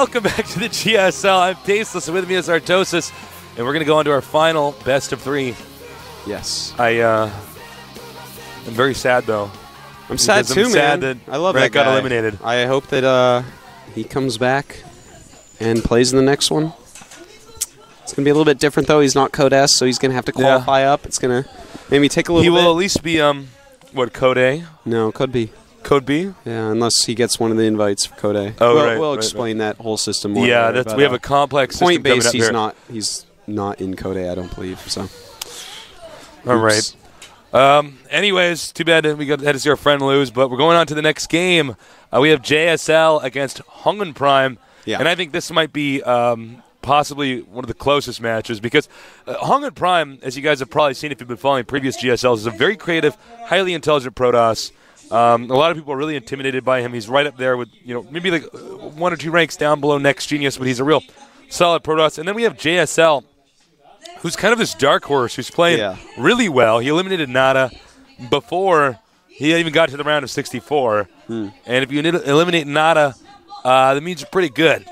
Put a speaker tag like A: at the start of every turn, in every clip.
A: Welcome back to the GSL. I'm Tasteless, and with me is Artosis, and we're going to go on to our final best of three.
B: Yes.
A: I, uh, I'm very sad, though.
B: I'm sad too,
A: I'm
B: man.
A: sad that
B: I love
A: Brett
B: that
A: got eliminated.
B: I hope that uh, he comes back and plays in the next one. It's gonna be a little bit different though. He's not Code S, so he's gonna have to
A: Yeah.
B: qualify up. It's gonna maybe take a little bit.
A: He
B: bit.
A: will at least be, um, what, Code A?
B: no, could be.
A: Code B?
B: Yeah, unless he gets one of the invites for Code A.
A: Oh,
B: we'll,
A: right,
B: we'll
A: right,
B: explain that whole system more.
A: yeah,
B: later,
A: that's
B: but,
A: we have
B: uh,
A: a complex system
B: point
A: base.
B: He's
A: here.
B: not. He's not in Code A. I don't believe. So.
A: All right.
B: Oops.
A: Um, anyways, too bad we got had to see our friend lose, but we're going on to the next game. Uh, we have JSL against HongUn Prime,
B: Yeah.
A: and I think this might be um, possibly one of the closest matches because uh, HongUn Prime, as you guys have probably seen if you've been following previous GSLs, is a very creative, highly intelligent Protoss. Um, a lot of people are really intimidated by him. He's right up there with you know maybe like one or two ranks down below NexGenius, but he's a real solid Protoss. And then we have JSL who's kind of this dark horse who's playing
B: Yeah.
A: really well. He eliminated Nada before he even got to the round of 64.
B: Hmm.
A: And if you eliminate Nada, uh, that means you're pretty good.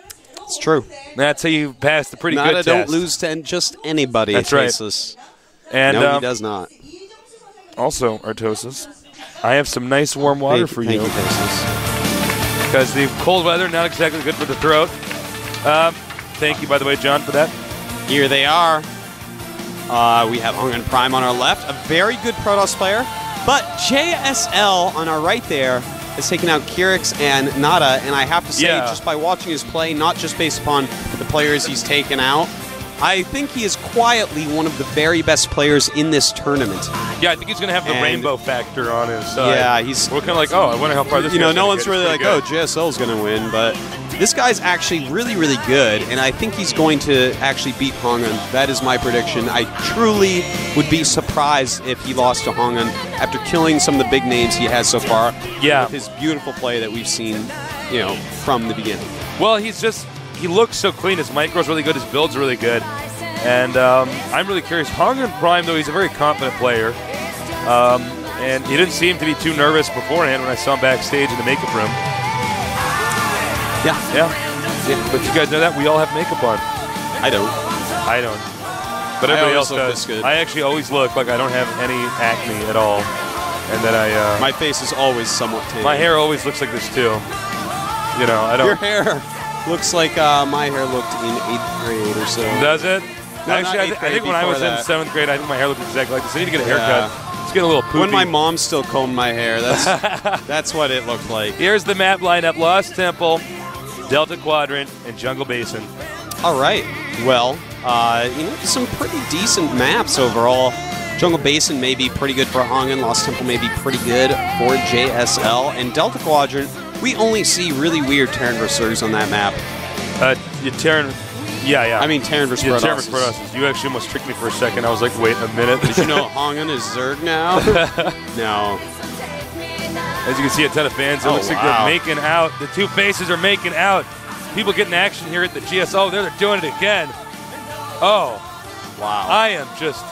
B: It's true.
A: That's how you pass the pretty
B: Nada
A: good
B: don't lose to just anybody.
A: That's
B: at
A: right. And
B: no,
A: um,
B: he does not.
A: also, Artosis, I have some nice warm water
B: Thank-
A: for
B: thank
A: you
B: you,
A: because the cold weather not exactly good for the throat. Um, thank you, by the way, John, for that.
B: Here they are. Uh, we have HongUn Prime on our left, a very good Protoss player. But JSL on our right there has taken out Kyrix and Nada, and I have to say,
A: Yeah.
B: just by watching his play, not just based upon the players he's taken out, I think he is quietly one of the very best players in this tournament.
A: Yeah, I think he's going to have the
B: And-
A: rainbow factor on his side.
B: Yeah, he's-
A: We're kind of like, oh, I wonder how far this.
B: you know, no one's really like,
A: pretty
B: oh, JSL's going to win, but this guy's actually really, really good, and I think he's going to actually beat HongUn. That is my prediction. I truly would be surprised if he lost to HongUn after killing some of the big names he has so far.
A: Yeah.
B: With his beautiful play that we've seen, you know, from the beginning.
A: Well, he's just he looks so clean. His micro's really good. His build's really good, and um, I'm really curious. HongUn Prime, though, he's a very confident player, um, and he didn't seem to be too nervous beforehand when I saw him backstage in the makeup room.
B: Yeah.
A: Yeah, Yeah, but you guys know that we all have makeup on.
B: I don't.
A: I don't, but everybody else does. I actually always look like I don't have any acne at all, and that I uh,
B: My face is always somewhat tan.
A: my hair always looks like this too. You know, I don't.
B: Your hair looks like uh, my hair looked in eighth grade or so.
A: Does it?
B: No,
A: Actually, I, th- I think when I was in seventh grade, I think my hair looked exactly like this. I need to get a haircut.
B: Yeah.
A: It's getting a little poopy.
B: When my mom still combed my hair, that's that's what it looked like.
A: Here's the map lineup: Lost Temple, Delta Quadrant, and Jungle Basin.
B: All right. Well, uh, you know, some pretty decent maps overall. Jungle Basin may be pretty good for HongUn. Lost Temple may be pretty good for JSL. And Delta Quadrant, we only see really weird Terran versus Zergs on that map.
A: Uh, you Terran. Yeah, yeah.
B: I mean, Terran versus
A: yeah, Terran versus
B: Protoss.
A: You actually almost tricked me for a second. I was like, wait a minute.
B: Did you know HongUn is Zerg now? no.
A: As you can see, a ton of fans. It
B: Oh,
A: looks like they're making out. The two faces are making out. People getting action here at the GSL. Oh, they're doing it again. Oh,
B: Wow.
A: I am just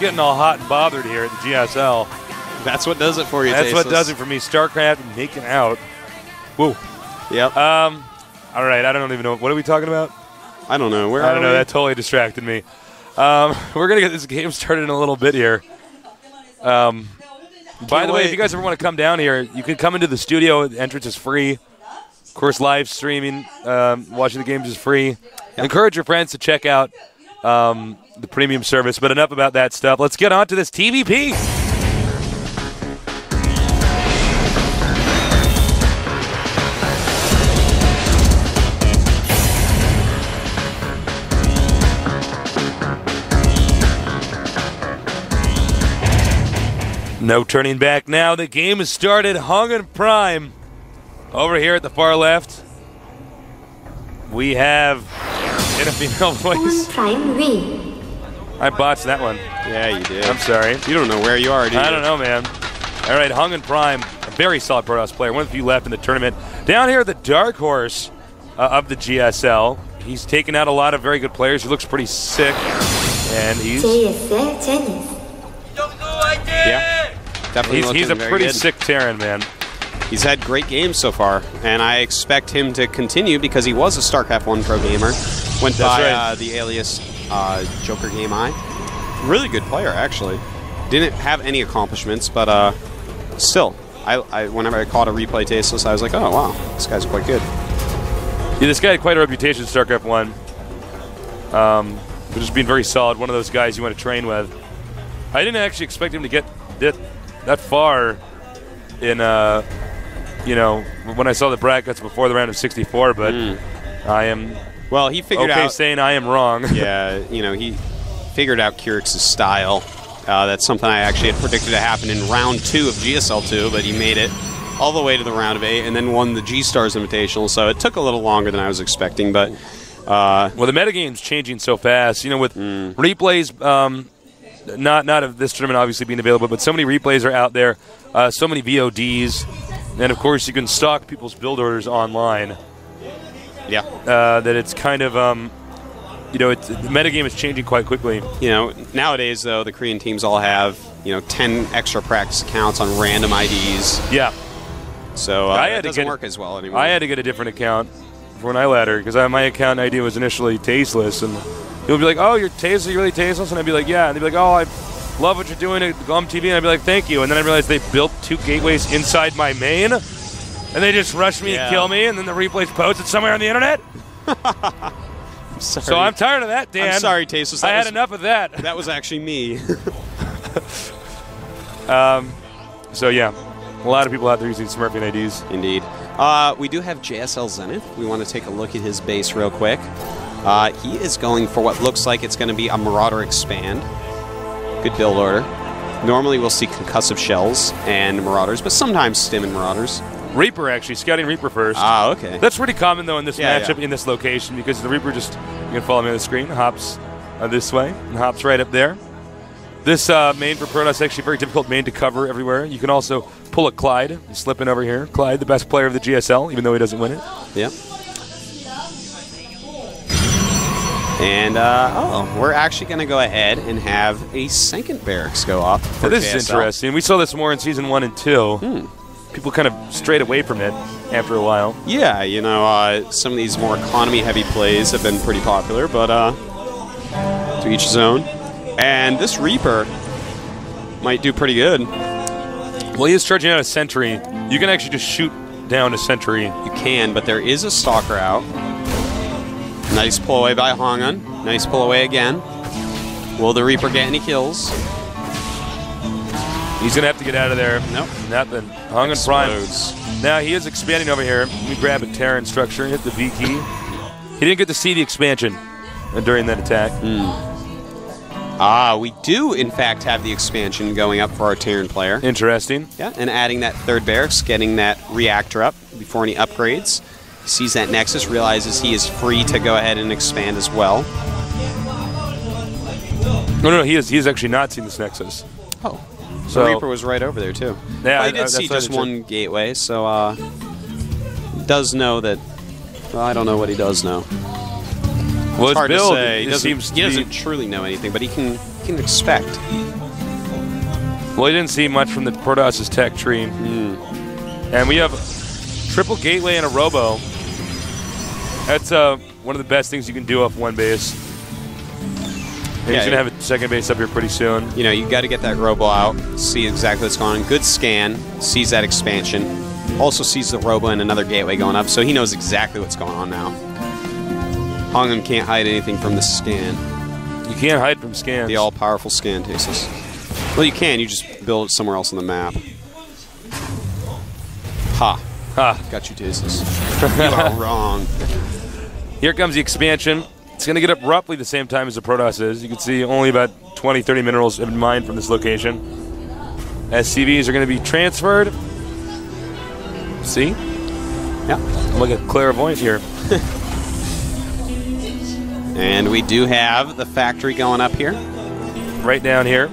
A: getting all hot and bothered here at the GSL.
B: That's what does it for you,
A: That's what does it for me. StarCraft making out. Woo.
B: Yep.
A: Um, all right, I don't even know. What are we talking about?
B: I don't know. Where
A: I don't know.
B: we?
A: That totally distracted me. Um, we're going to get this game started in a little bit here. Um, by the way, if you guys ever want to come down here, you can come into the studio. The entrance is free. Of course, live streaming, um, watching the games is free. Encourage your friends to check out um, the premium service. But enough about that stuff. Let's get on to this TVP. No turning back now. The game has started. HongUn Prime over here at the far left. We have in a female voice.
C: Prime win.
A: I botched that one.
B: Yeah, you did.
A: I'm sorry.
B: You don't know where you are, do you?
A: I don't know, man. All right, HongUn Prime, a very solid Protoss player, one of the few left in the tournament. Down here, the dark horse uh, of the GSL. He's taken out a lot of very good players. He looks pretty sick, and he's
C: JSL tennis.
B: Definitely
A: he's, he's a pretty
B: good.
A: sick Terran, man.
B: he's had great games so far, and I expect him to continue because he was a StarCraft 1 pro gamer. Went
A: That's
B: by
A: right.
B: uh, the alias uh, Joker Game Eye. Really good player, actually. Didn't have any accomplishments, but uh, still, I, I whenever I caught a replay tasteless, I was like, oh wow, this guy's quite good.
A: Yeah, this guy had quite a reputation in StarCraft 1. Um, just being very solid, one of those guys you want to train with. I didn't actually expect him to get that, far in, uh, you know, when I saw the brackets before the round of 64, but I am
B: Well, he figured
A: okay
B: out.
A: saying I am wrong.
B: yeah, you know, he figured out Kyrix's style. Uh, that's something I actually had predicted to happen in round two of GSL 2, but he made it all the way to the round of eight and then won the G Stars Invitational. So it took a little longer than I was expecting, but uh,
A: Well, the metagame's changing so fast. You know, with
B: Mm.
A: replays, um, not not of this tournament obviously being available, but so many replays are out there, uh, so many VODs, and of course you can stock people's build orders online.
B: yeah,
A: Uh, that it's kind of, um, you know, it's, the metagame is changing quite quickly.
B: you know, nowadays though the Korean teams all have you know 10 extra practice accounts on random IDs,
A: Yeah,
B: so uh,
A: I had
B: it
A: to
B: doesn't
A: get-
B: work as well anymore.
A: I had to get a different account for when I ladder because my account ID was initially tasteless, and would be like, "Oh, you're tasteless, you're really tasteless," and I'd be like, "Yeah," and they'd be like, "Oh, I love what you're doing at GOM TV," and I'd be like, "Thank you," and then I realized they built two gateways inside my main, and they just rush me
B: Yeah.
A: and kill me, and then the replay's posted somewhere on the internet.
B: sorry.
A: So I'm tired of that, Dan.
B: I'm sorry, Tasteless.
A: I had enough of that.
B: That was actually me.
A: So yeah, a lot of people out there using Smurfing IDs.
B: Indeed. Uh, we do have JSL Zenith. We want to take a look at his base real quick. Uh, he is going for what looks like it's going to be a Marauder Expand. Good build order. Normally we'll see concussive shells and Marauders, but sometimes Stim and Marauders.
A: Reaper actually scouting Reaper first.
B: Ah, okay.
A: That's pretty common though in this
B: Yeah,
A: matchup
B: yeah.
A: in this location because the Reaper just you can follow me on the screen hops uh, this way and hops right up there. This uh, main for Protoss is actually a very difficult main to cover everywhere. You can also pull a Clyde, slipping over here. Clyde, the best player of the GSL, even though he doesn't win it.
B: Yep. And, uh, oh, we're actually going to go ahead and have a second barracks go off. For
A: this is interesting. We saw this more in season one and two.
B: Hmm.
A: People kind of strayed away from it after a while.
B: Yeah, you know, uh, some of these more economy-heavy plays have been pretty popular, but uh, to each his own. And this Reaper might do pretty good.
A: Well, he is charging out a sentry. You can actually just shoot down a sentry.
B: You can, but there is a Stalker out. Nice pull away by HongUn. Nice pull away again. Will the Reaper get any kills?
A: He's going to have to get out of there.
B: Nope.
A: Nothing. HongUn Prime. Now he is expanding over here. Let me grab a Terran structure, and hit the V key. He didn't get to see the expansion during that attack.
B: Ah, we do in fact have the expansion going up for our Terran player.
A: Interesting.
B: Yeah, and adding that third barracks, getting that reactor up before any upgrades. He sees that Nexus, realizes he is free to go ahead and expand as well.
A: No, no, he is. He has actually not seen this Nexus.
B: Oh,
A: So
B: the Reaper was right over there too.
A: Yeah,
B: well,
A: I-
B: he did
A: I-
B: see
A: that's what I
B: just one gateway, so uh, does know that. Well, I don't know what he does know.
A: well, his
B: Hard
A: build
B: to say. He doesn't, he doesn't truly know anything, but he can he can expect.
A: Well, he didn't see much from the Protoss's tech tree.
B: Hmm.
A: And we have triple gateway and a robo. That's uh, one of the best things you can do off one base. And
B: Yeah,
A: he's gonna have a second base up here pretty soon.
B: You know, you got to get that robo out, see exactly what's going on. Good scan, sees that expansion, also sees the robo and another gateway going up, so he knows exactly what's going on now. HongUn can't hide anything from the scan,
A: You can't hide from scans.
B: the all-powerful scan Tasis. Well, you can. You just build it somewhere else on the map. Ha!
A: Ha.
B: Got you, Tasis. you are wrong.
A: Here comes the expansion. It's going to get up roughly the same time as the Protoss is. You can see only about 20, 30 minerals have been mined from this location. SCVs are going to be transferred. See?
B: Yeah.
A: I'm like a clairvoyant here.
B: And we do have the factory going up here.
A: right down here.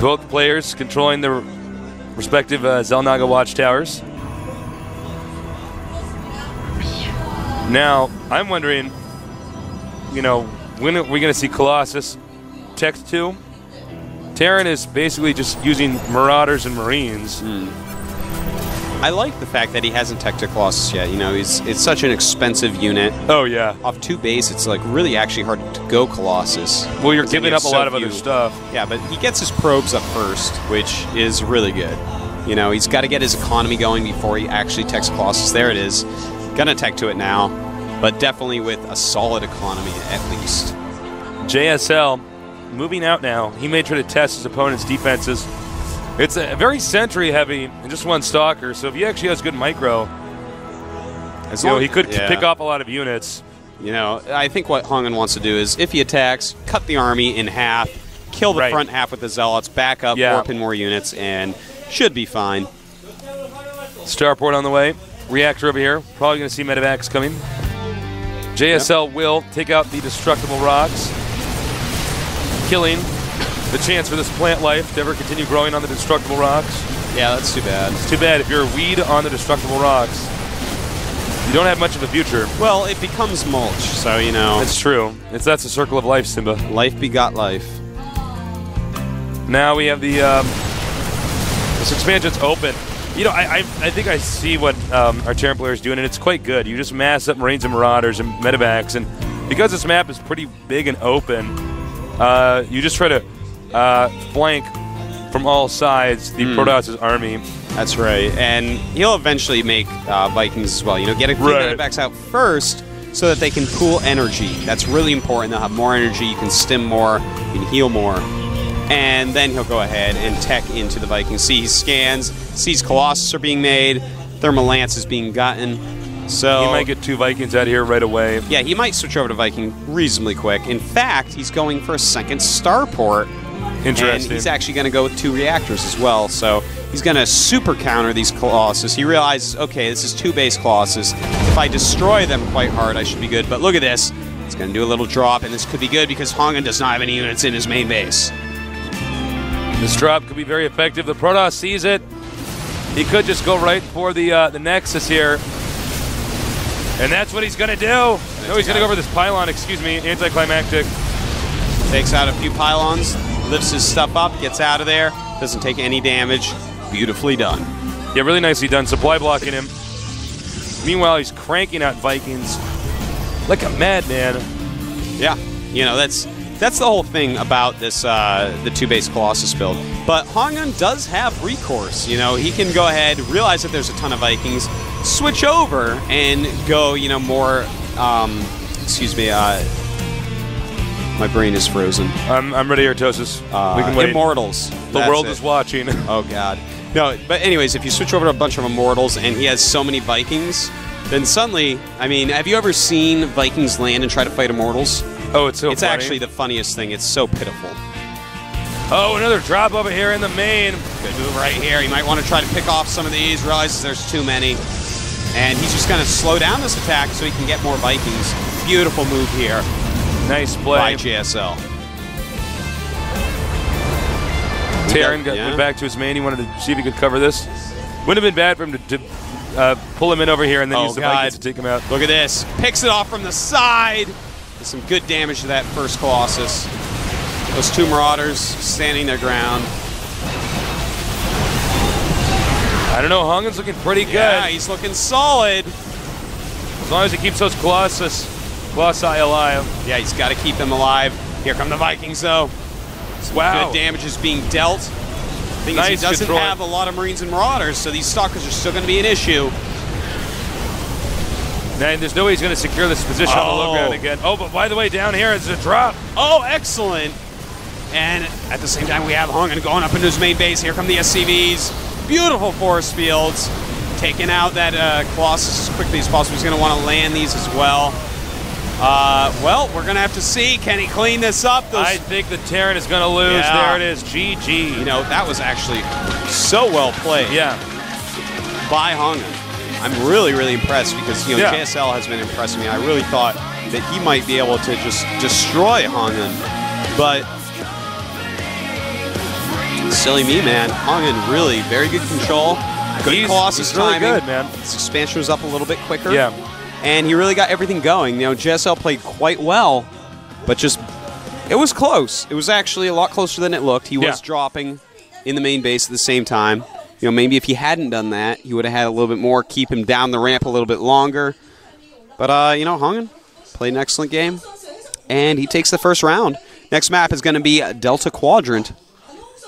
A: Both players controlling their respective uh, Xel'Naga watchtowers. Now, I'm wondering, you know, when are we going to see Colossus text to? Terran is basically just using Marauders and Marines. Hmm.
B: I like the fact that he hasn't tech to Colossus yet. You know, he's it's such an expensive unit.
A: Oh yeah.
B: Off two base, it's like really actually hard to go Colossus.
A: Well, you're giving up a lot
B: so
A: of other stuff.
B: Yeah, but he gets his probes up first, which is really good. You know, he's got to get his economy going before he actually techs Colossus. There it is. Gonna tech to it now, but definitely with a solid economy at least.
A: JSL moving out now. He may try to test his opponent's defenses. It's a very sentry heavy and just one stalker. So if he actually has good micro,
B: As
A: you know, he could
B: yeah.
A: pick off a lot of units.
B: You know, I think what HongUn wants to do is if he attacks, cut the army in half, kill the
A: Right.
B: front half with the zealots, back up,
A: Yeah.
B: warp in more units, and should be fine.
A: Starport on the way. Reactor over here. Probably going to see medevacs coming. JSL will take out the destructible rocks, killing the chance for this plant life to ever continue growing on the destructible rocks.
B: Yeah, that's too bad.
A: It's too bad if you're a weed on the destructible rocks. You don't have much of a future.
B: Well, it becomes mulch, so you know,
A: It's true. It's that's the circle of life, Simba.
B: life begot life.
A: Now we have the um, this expansion's open. You know, I, I, I think I see what um, our Terran player is doing, and it's quite good. You just mass up Marines and Marauders and Medivacs, and because this map is pretty big and open, uh, you just try to uh, flank from all sides the Protoss' army.
B: That's right, and he'll eventually make uh, Vikings as well. You know, get a few
A: Right.
B: medevacs out first so that they can pool energy. That's really important. They'll have more energy. You can stim more. You can heal more. And then he'll go ahead and tech into the Vikings. See, he scans, sees Colossus are being made, Thermal Lance is being gotten. So
A: He might get two Vikings out of here right away.
B: yeah, he might switch over to Viking reasonably quick. In fact, he's going for a second starport. And
A: Interesting.
B: he's actually going to go with two reactors as well. So he's going to super counter these Colossus. He realizes, okay, this is two base Colossus. If I destroy them quite hard, I should be good. But look at this. It's going to do a little drop, and this could be good because HongUn does not have any units in his main base.
A: This drop could be very effective. The Protoss sees it. He could just go right for the uh, the Nexus here. And that's what he's going to do. No, he's going to go for this pylon, excuse me, anticlimactic.
B: Takes out a few pylons, lifts his stuff up, gets out of there, doesn't take any damage. Beautifully done.
A: Yeah, really nicely done. Supply blocking him. Meanwhile, he's cranking out Vikings like a madman.
B: Yeah, you know that's that's the whole thing about this uh, the two base Colossus build. But HongUn does have recourse. You know, he can go ahead, realize that there's a ton of Vikings, switch over and go. You know, more. Um, excuse me. Uh, my brain is frozen.
A: I'm, I'm ready, Artosis.
B: Uh,
A: we can wait.
B: Immortals.
A: the world
B: it.
A: is watching.
B: Oh God. No, but anyways, if you switch over to a bunch of Immortals and he has so many Vikings, then suddenly, I mean, have you ever seen Vikings land and try to fight Immortals?
A: Oh, it's so
B: it's
A: funny.
B: actually the funniest thing. It's so pitiful.
A: Oh, another drop over here in the main.
B: Good move right here. He might want to try to pick off some of these, realizes there's too many. And he's just going to slow down this attack so he can get more Vikings. Beautiful move here
A: Nice play. by.
B: JSL.
A: Terran got
B: Yeah.
A: went back to his main. He wanted to see if he could cover this. Wouldn't have been bad for him to, to uh, pull him in over here and then
B: Oh,
A: use the
B: God.
A: Vikings to take him out.
B: Look at this. Picks it off from the side. Does some good damage to that first Colossus. Those two Marauders standing their ground.
A: I don't know. HongUn's looking pretty good.
B: Yeah, he's looking solid.
A: As long as he keeps those Colossus, Colossi alive.
B: Yeah, he's got to keep them alive. Here come the Vikings, though. Some
A: Wow.
B: Good damage is being dealt. Thing is,
A: Nice
B: he doesn't
A: control.
B: have a lot of Marines and Marauders, so these Stalkers are still going to be an issue.
A: And there's no way he's going to secure this position on the
B: Oh.
A: lookout again. Oh, but by the way, down here is a drop.
B: Oh, excellent. And at the same time, we have HongUn going up into his main base. Here come the SCVs. Beautiful force fields. Taking out that uh, Colossus as quickly as possible. He's going to want to land these as well. Uh, well, we're going to have to see. Can he clean this up? Those,
A: I think the Terran is going to lose.
B: Yeah.
A: There it is. GG.
B: you know, that was actually so well played
A: yeah.
B: by HongUn. I'm really, really impressed because, you know,
A: Yeah.
B: JSL has been impressing me. I really thought that he might be able to just destroy HongUn. But silly me, man. HongUn really very good control. Good
A: He's-
B: Colossus
A: he's really
B: timing.
A: good, man.
B: His expansion was up a little bit quicker.
A: Yeah.
B: And he really got everything going. You know, JSL played quite well, but just it was close. It was actually a lot closer than it looked. He was dropping in the main base at the same time. You know, maybe if he hadn't done that, he would have had a little bit more, keep him down the ramp a little bit longer. But, uh, you know, HongUn played an excellent game, and he takes the first round. Next map is going to be Delta Quadrant.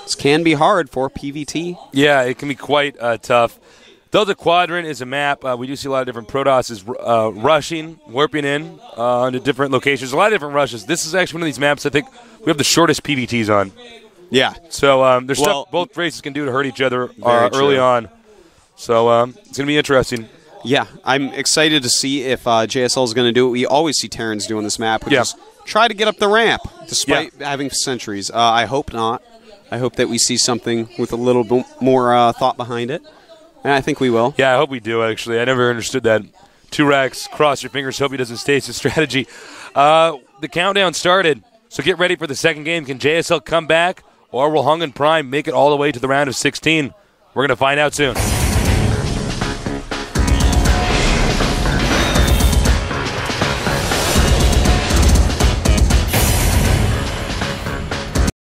B: This can be hard for PVT.
A: Yeah, it can be quite uh, tough. Delta Quadrant is a map. Uh, we do see a lot of different Protosses uh, rushing, warping in uh, into different locations. A lot of different rushes. This is actually one of these maps I think we have the shortest PVTs on.
B: Yeah.
A: So um, there's
B: Well-
A: stuff both races can do to hurt each other uh, early
B: true.
A: on. So um, it's going to be interesting.
B: Yeah, I'm excited to see if uh, JSL is going to do what we always see Terrans do on this map, which
A: Yeah.
B: is try to get up the ramp despite having sentries. Uh, I hope not. I hope that we see something with a little bit more uh, thought behind it, and I think we will.
A: Yeah, I hope we do, actually. I never understood that. Two racks, cross your fingers, hope he doesn't stage the strategy. Uh, the countdown started, so get ready for the second game. Can JSL come back, or will HongUn Prime make it all the way to the round of 16? We're going to find out soon.